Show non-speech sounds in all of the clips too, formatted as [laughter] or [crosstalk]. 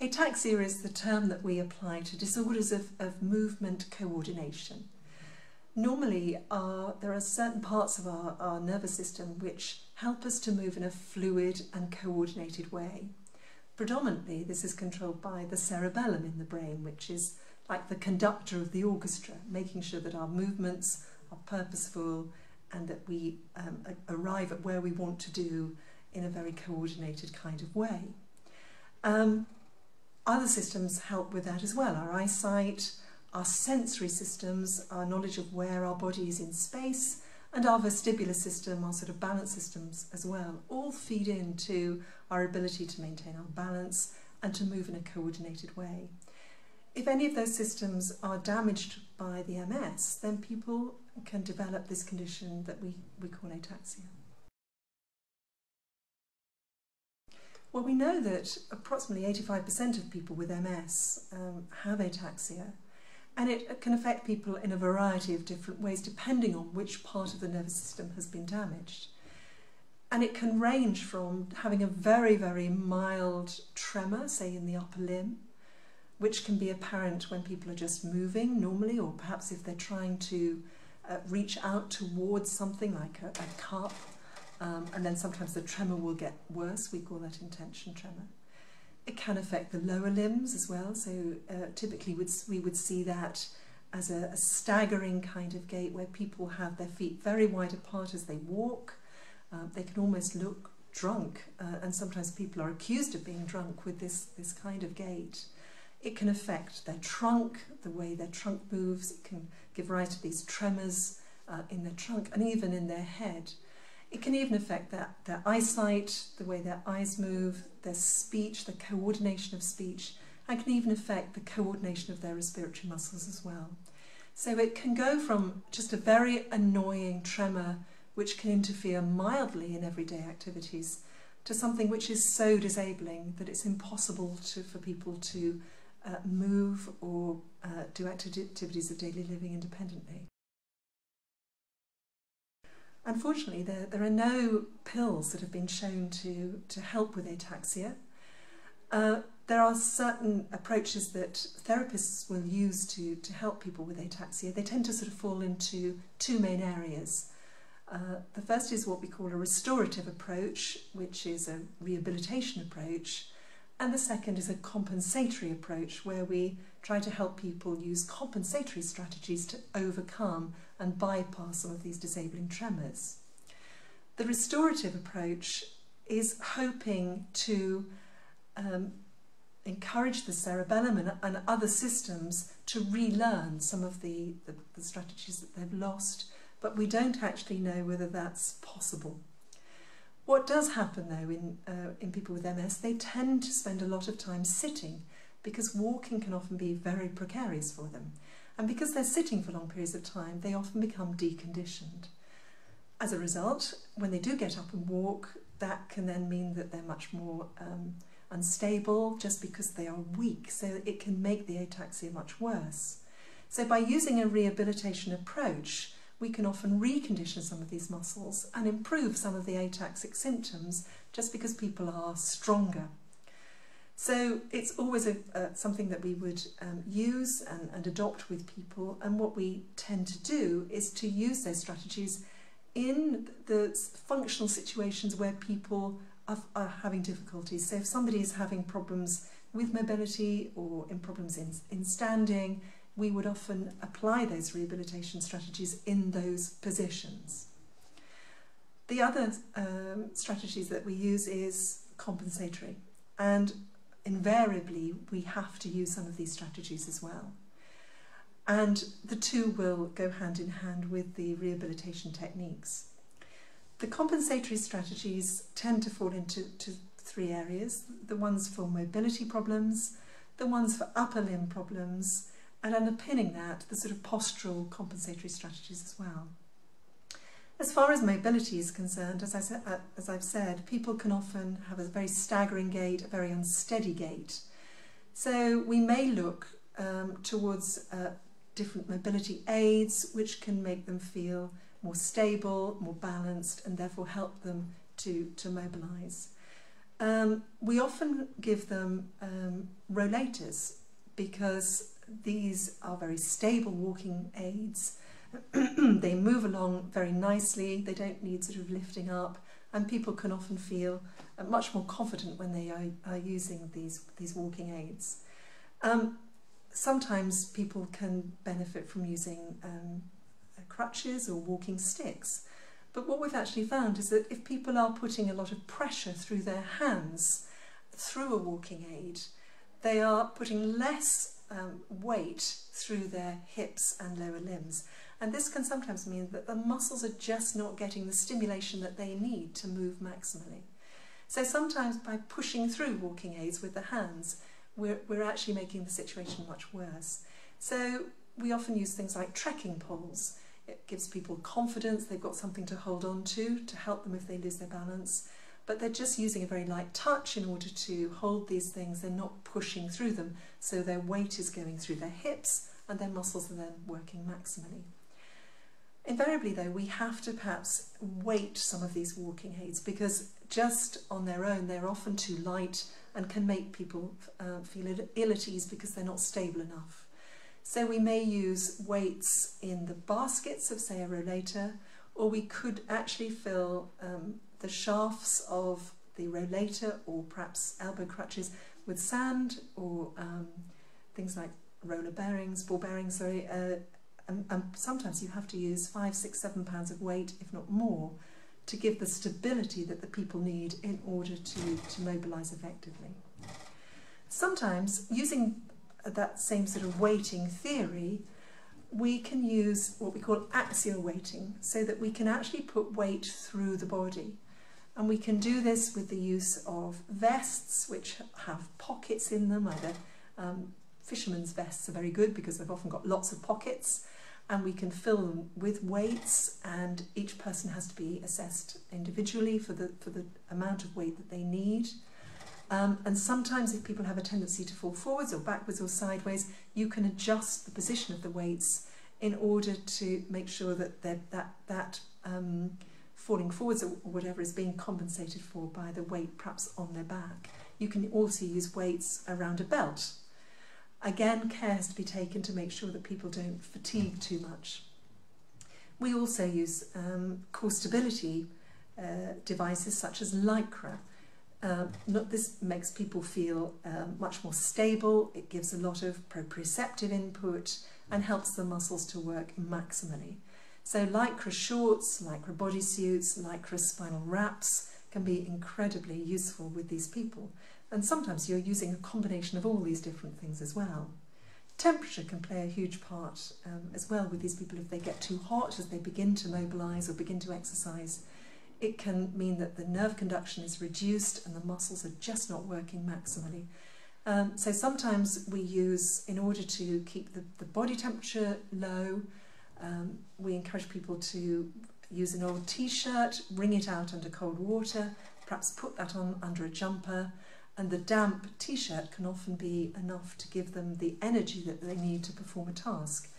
Ataxia is the term that we apply to disorders of, of movement coordination. Normally, our, there are certain parts of our, our nervous system which help us to move in a fluid and coordinated way. Predominantly, this is controlled by the cerebellum in the brain, which is like the conductor of the orchestra, making sure that our movements are purposeful and that we um, arrive at where we want to do in a very coordinated kind of way. Um, other systems help with that as well. Our eyesight, our sensory systems, our knowledge of where our body is in space, and our vestibular system, our sort of balance systems as well, all feed into our ability to maintain our balance and to move in a coordinated way. If any of those systems are damaged by the MS, then people can develop this condition that we, we call ataxia. Well, we know that approximately 85% of people with MS um, have ataxia, and it can affect people in a variety of different ways depending on which part of the nervous system has been damaged. And it can range from having a very, very mild tremor, say in the upper limb, which can be apparent when people are just moving normally, or perhaps if they're trying to uh, reach out towards something like a, a cup Um, and then sometimes the tremor will get worse. We call that intention tremor. It can affect the lower limbs as well. So uh, typically we would see that as a, a, staggering kind of gait where people have their feet very wide apart as they walk. Uh, they can almost look drunk uh, and sometimes people are accused of being drunk with this, this kind of gait. It can affect their trunk, the way their trunk moves. It can give rise to these tremors uh, in their trunk and even in their head. It can even affect their, their eyesight, the way their eyes move, their speech, the coordination of speech, and can even affect the coordination of their respiratory muscles as well. So it can go from just a very annoying tremor which can interfere mildly in everyday activities to something which is so disabling that it's impossible to, for people to uh, move or uh, do activities of daily living independently. Unfortunately, there, there are no pills that have been shown to, to help with ataxia. Uh, there are certain approaches that therapists will use to, to help people with ataxia. They tend to sort of fall into two main areas. Uh, the first is what we call a restorative approach, which is a rehabilitation approach, and the second is a compensatory approach, where we try to help people use compensatory strategies to overcome and bypass some of these disabling tremors. The restorative approach is hoping to um, encourage the cerebellum and, and, other systems to relearn some of the, the, the strategies that they've lost, but we don't actually know whether that's possible. What does happen though in, uh, in people with MS, they tend to spend a lot of time sitting because walking can often be very precarious for them. And because they're sitting for long periods of time, they often become deconditioned. As a result, when they do get up and walk, that can then mean that they're much more um, unstable just because they are weak. So it can make the ataxia much worse. So by using a rehabilitation approach, we can often recondition some of these muscles and improve some of the ataxic symptoms just because people are stronger. So it's always a, something that we would um, use and, and adopt with people. And what we tend to do is to use those strategies in the functional situations where people are, are having difficulties. So if somebody is having problems with mobility or in problems in, in standing, we would often apply those rehabilitation strategies in those positions. The other um, strategies that we use is compensatory. And invariably we have to use some of these strategies as well. And the two will go hand in hand with the rehabilitation techniques. The compensatory strategies tend to fall into to three areas, the ones for mobility problems, the ones for upper limb problems, and underpinning that, the sort of postural compensatory strategies as well. As far as mobility is concerned, as, I said, uh, as I've said, people can often have a very staggering gait, a very unsteady gait. So we may look um, towards uh, different mobility aids which can make them feel more stable, more balanced and therefore help them to, to mobilise. Um, we often give them um, rollators because these are very stable walking aids. [clears throat] they move along very nicely, they don't need sort of lifting up, and people can often feel uh, much more confident when they are, are using these, these walking aids. Um, sometimes people can benefit from using um, crutches or walking sticks. But what we've actually found is that if people are putting a lot of pressure through their hands through a walking aid, they are putting less um, weight through their hips and lower limbs. And this can sometimes mean that the muscles are just not getting the stimulation that they need to move maximally. So sometimes by pushing through walking aids with the hands, we're, we're actually making the situation much worse. So we often use things like trekking poles. It gives people confidence, they've got something to hold on to to help them if they lose their balance. But they're just using a very light touch in order to hold these things. They're not pushing through them, so their weight is going through their hips and their muscles are then working maximally. Invariably, though, we have to perhaps weight some of these walking aids because just on their own, they're often too light and can make people uh, feel ill at ease because they're not stable enough. So we may use weights in the baskets of, say, a rollator, or we could actually fill um, the shafts of the rollator or perhaps elbow crutches with sand or um, things like roller bearings, ball bearings, sorry, uh, and, and sometimes you have to use five, six, seven pounds of weight, if not more, to give the stability that the people need in order to, to mobilise effectively. Sometimes, using that same sort of weighting theory, we can use what we call axial weighting so that we can actually put weight through the body. And we can do this with the use of vests which have pockets in them, either um, fishermen's vests are very good because they've often got lots of pockets and we can fill them with weights and each person has to be assessed individually for the, for the amount of weight that they need. Um, and sometimes if people have a tendency to fall forwards or backwards or sideways, you can adjust the position of the weights in order to make sure that that, that um, falling forwards or whatever is being compensated for by the weight perhaps on their back. You can also use weights around a belt. Again, care has to be taken to make sure that people don't fatigue too much. We also use um, core stability uh, devices such as Lycra, um, not, this makes people feel um, much more stable, it gives a lot of proprioceptive input and helps the muscles to work maximally. So lycra shorts, lycra bodysuits, lycra spinal wraps can be incredibly useful with these people. And sometimes you're using a combination of all these different things as well. Temperature can play a huge part um, as well with these people if they get too hot as they begin to mobilise or begin to exercise it can mean that the nerve conduction is reduced and the muscles are just not working maximally. Um, so sometimes we use, in order to keep the, the body temperature low, um, we encourage people to use an old t-shirt, wring it out under cold water, perhaps put that on under a jumper, and the damp t-shirt can often be enough to give them the energy that they need to perform a task.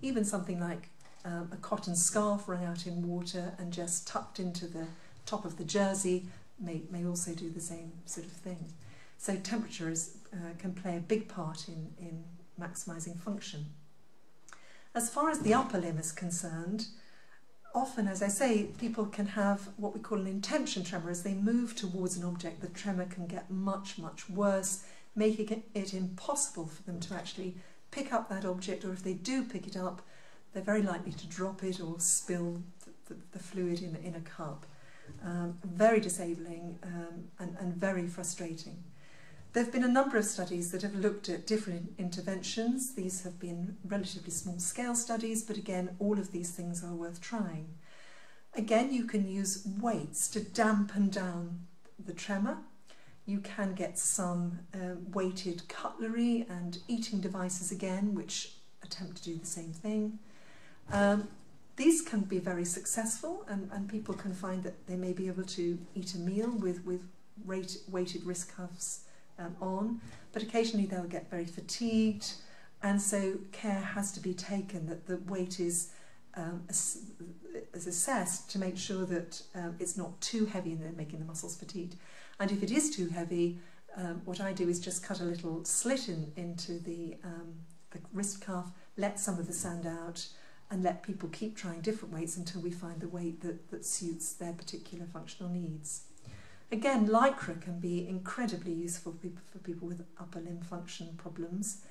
Even something like um, a cotton scarf wrung out in water and just tucked into the top of the jersey may, may also do the same sort of thing. So temperature is, uh, can play a big part in, in maximising function. As far as the upper limb is concerned, often, as I say, people can have what we call an intention tremor. As they move towards an object, the tremor can get much, much worse, making it impossible for them to actually pick up that object, or if they do pick it up, they're very likely to drop it or spill the, the, the fluid in, in a cup. Um, very disabling um, and, and very frustrating. There have been a number of studies that have looked at different interventions. These have been relatively small scale studies, but again, all of these things are worth trying. Again, you can use weights to dampen down the tremor. You can get some uh, weighted cutlery and eating devices again, which attempt to do the same thing. Um, these can be very successful and, and people can find that they may be able to eat a meal with, with rate, weighted wrist cuffs um, on, but occasionally they'll get very fatigued and so care has to be taken that the weight is um, is assessed to make sure that um, it's not too heavy and then making the muscles fatigued. And if it is too heavy, um, what I do is just cut a little slit in, into the, um, the wrist cuff, let some of the sand out, and let people keep trying different weights until we find the weight that, that suits their particular functional needs. Again, Lycra can be incredibly useful for people with upper limb function problems.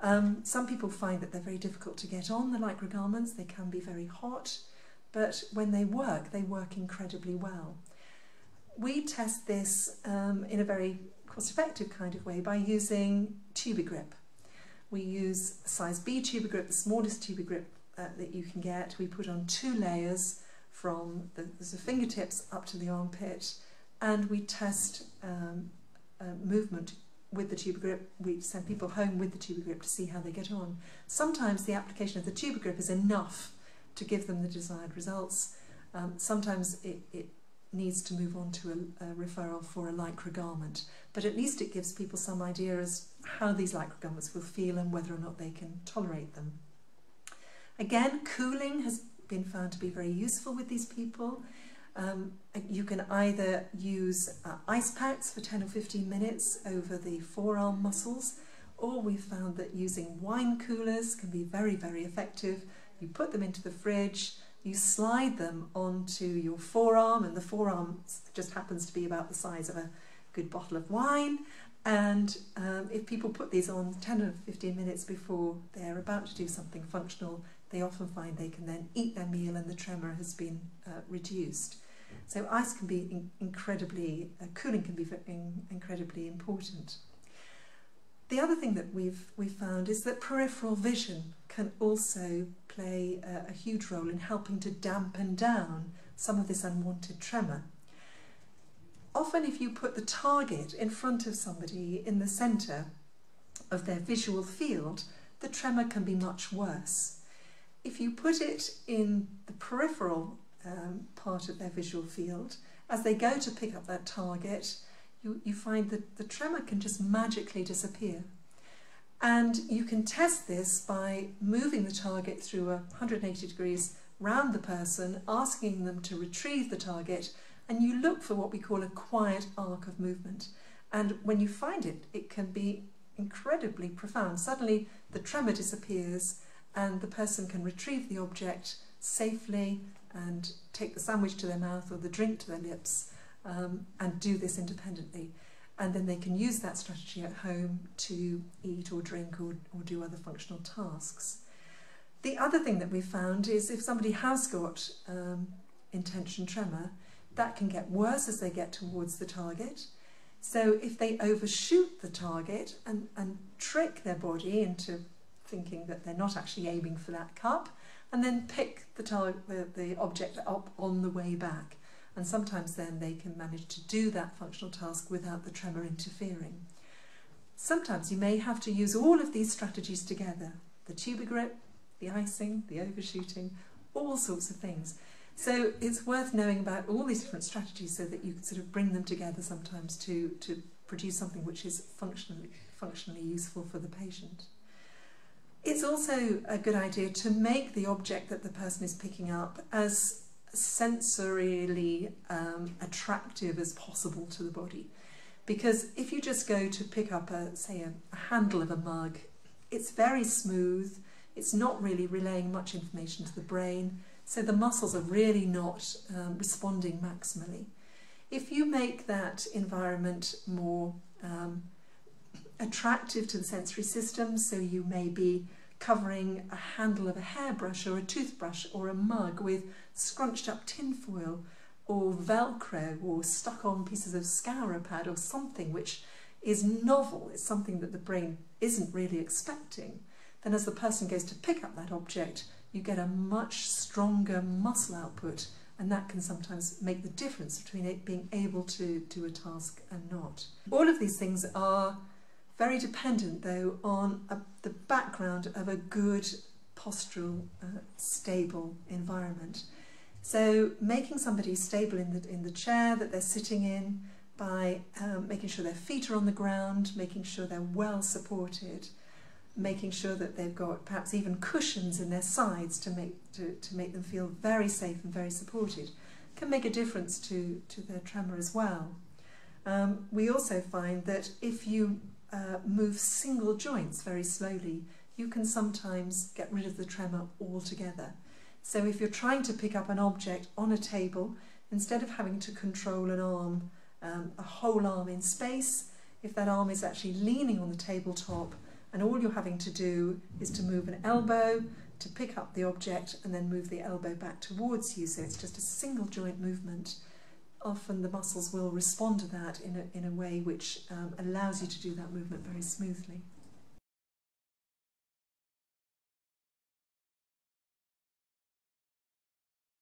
Um, some people find that they're very difficult to get on, the Lycra garments. They can be very hot, but when they work, they work incredibly well. We test this um, in a very cost-effective kind of way by using Tubigrip. We use size B Tubigrip, the smallest Tubigrip uh, that you can get. We put on two layers from the, the fingertips up to the armpit and we test um, uh, movement with the Tubigrip. We send people home with the Tubigrip to see how they get on. Sometimes the application of the Tubigrip is enough to give them the desired results. Um, sometimes it, it needs to move on to a, a referral for a lycra garment, but at least it gives people some idea as how these lycra garments will feel and whether or not they can tolerate them. Again, cooling has been found to be very useful with these people. Um, you can either use uh, ice packs for 10 or 15 minutes over the forearm muscles, or we've found that using wine coolers can be very, very effective. You put them into the fridge, you slide them onto your forearm, and the forearm just happens to be about the size of a good bottle of wine. And um, if people put these on 10 or 15 minutes before they're about to do something functional, they often find they can then eat their meal and the tremor has been uh, reduced. So ice can be in incredibly, uh, cooling can be in incredibly important. The other thing that we've, we've found is that peripheral vision can also play a, a huge role in helping to dampen down some of this unwanted tremor. Often if you put the target in front of somebody in the centre of their visual field, the tremor can be much worse. If you put it in the peripheral um, part of their visual field. As they go to pick up that target, you, you find that the tremor can just magically disappear. And you can test this by moving the target through 180 degrees round the person, asking them to retrieve the target, and you look for what we call a quiet arc of movement. And when you find it, it can be incredibly profound. Suddenly the tremor disappears and the person can retrieve the object safely and take the sandwich to their mouth or the drink to their lips um, and do this independently. And then they can use that strategy at home to eat or drink or, or do other functional tasks. The other thing that we found is if somebody has got um, intention tremor, that can get worse as they get towards the target. So if they overshoot the target and, and trick their body into thinking that they're not actually aiming for that cup, and then pick the, the, the object up on the way back. And sometimes then they can manage to do that functional task without the tremor interfering. Sometimes you may have to use all of these strategies together. The Tubigrip, the icing, the overshooting, all sorts of things. So it's worth knowing about all these different strategies so that you can sort of bring them together sometimes to, to produce something which is functionally, functionally useful for the patient. It's also a good idea to make the object that the person is picking up as sensorily um, attractive as possible to the body. Because if you just go to pick up, a, say, a, a handle of a mug, it's very smooth, it's not really relaying much information to the brain, so the muscles are really not um, responding maximally. If you make that environment more um, attractive to the sensory system, so you may be covering a handle of a hairbrush or a toothbrush or a mug with scrunched up tinfoil or velcro or stuck on pieces of scourer pad or something which is novel, it's something that the brain isn't really expecting, then as the person goes to pick up that object, you get a much stronger muscle output and that can sometimes make the difference between it being able to do a task and not. All of these things are very dependent though on a, the background of a good postural, uh, stable environment. So making somebody stable in the, in the chair that they're sitting in by um, making sure their feet are on the ground, making sure they're well supported, making sure that they've got perhaps even cushions in their sides to make, to, to make them feel very safe and very supported can make a difference to, to their tremor as well. Um, we also find that if you uh, move single joints very slowly, you can sometimes get rid of the tremor altogether. So if you're trying to pick up an object on a table, instead of having to control an arm, um, a whole arm in space, if that arm is actually leaning on the tabletop and all you're having to do is to move an elbow to pick up the object and then move the elbow back towards you, so it's just a single joint movement, often the muscles will respond to that in a, in a way which um, allows you to do that movement very smoothly.